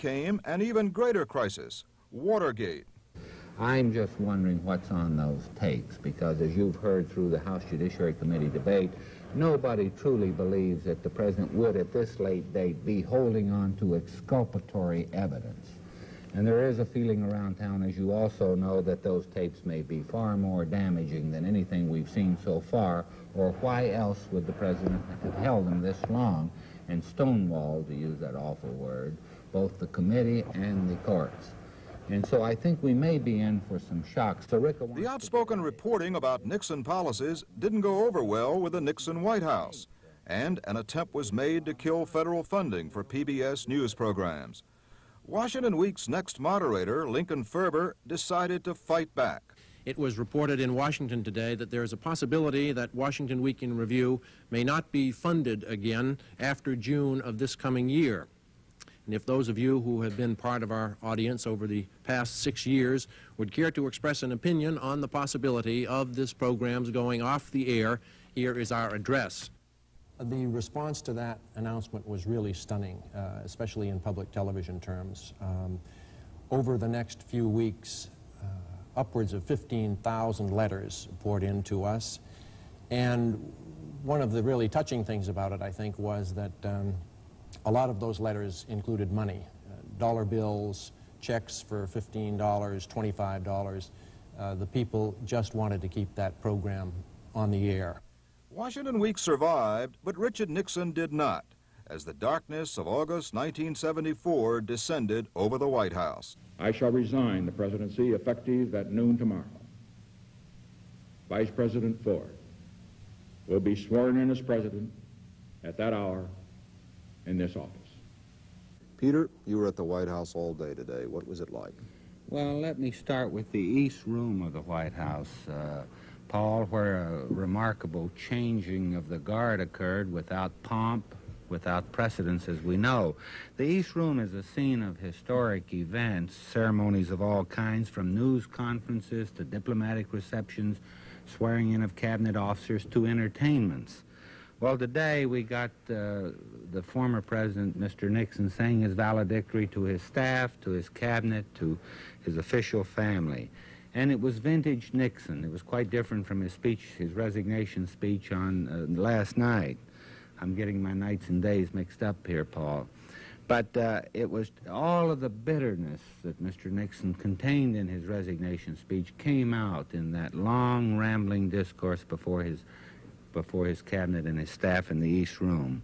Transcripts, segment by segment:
Came an even greater crisis, Watergate. I'm just wondering what's on those tapes, because as you've heard through the House Judiciary Committee debate, nobody truly believes that the President would, at this late date, be holding on to exculpatory evidence. And there is a feeling around town, as you also know, that those tapes may be far more damaging than anything we've seen so far, or why else would the President have held them this long and stonewalled, to use that awful word, both the committee and the courts? And so I think we may be in for some shocks. So the outspoken reporting about Nixon policies didn't go over well with the Nixon White House, and an attempt was made to kill federal funding for PBS news programs. Washington Week's next moderator, Lincoln Furber, decided to fight back. It was reported in Washington today that there is a possibility that Washington Week in Review may not be funded again after June of this coming year. And if those of you who have been part of our audience over the past six years would care to express an opinion on the possibility of this program's going off the air, here is our address. The response to that announcement was really stunning, uh, especially in public television terms. Um, over the next few weeks, uh, upwards of 15,000 letters poured in to us. And one of the really touching things about it, I think, was that um, a lot of those letters included money, uh, dollar bills, checks for $15, $25. Uh, the people just wanted to keep that program on the air. Washington Week survived, but Richard Nixon did not, as the darkness of August 1974 descended over the White House. I shall resign the presidency effective at noon tomorrow. Vice President Ford will be sworn in as president at that hour in this office. Peter, you were at the White House all day today. What was it like? Well, let me start with the East Room of the White House, uh, Paul, where a remarkable changing of the guard occurred without pomp, without precedence, as we know. The East Room is a scene of historic events, ceremonies of all kinds, from news conferences to diplomatic receptions, swearing in of cabinet officers to entertainments. Well, today we got uh, the former president, Mr. Nixon, saying his valedictory to his staff, to his cabinet, to his official family. And it was vintage Nixon. It was quite different from his speech, his resignation speech on uh, last night. I'm getting my nights and days mixed up here, Paul. But uh, it was all of the bitterness that Mr. Nixon contained in his resignation speech came out in that long, rambling discourse before his before his cabinet and his staff in the East Room.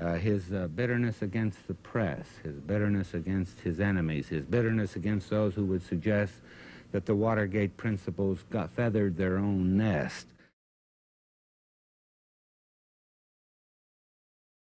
Uh, his uh, bitterness against the press, his bitterness against his enemies, his bitterness against those who would suggest that the Watergate principals got feathered their own nest.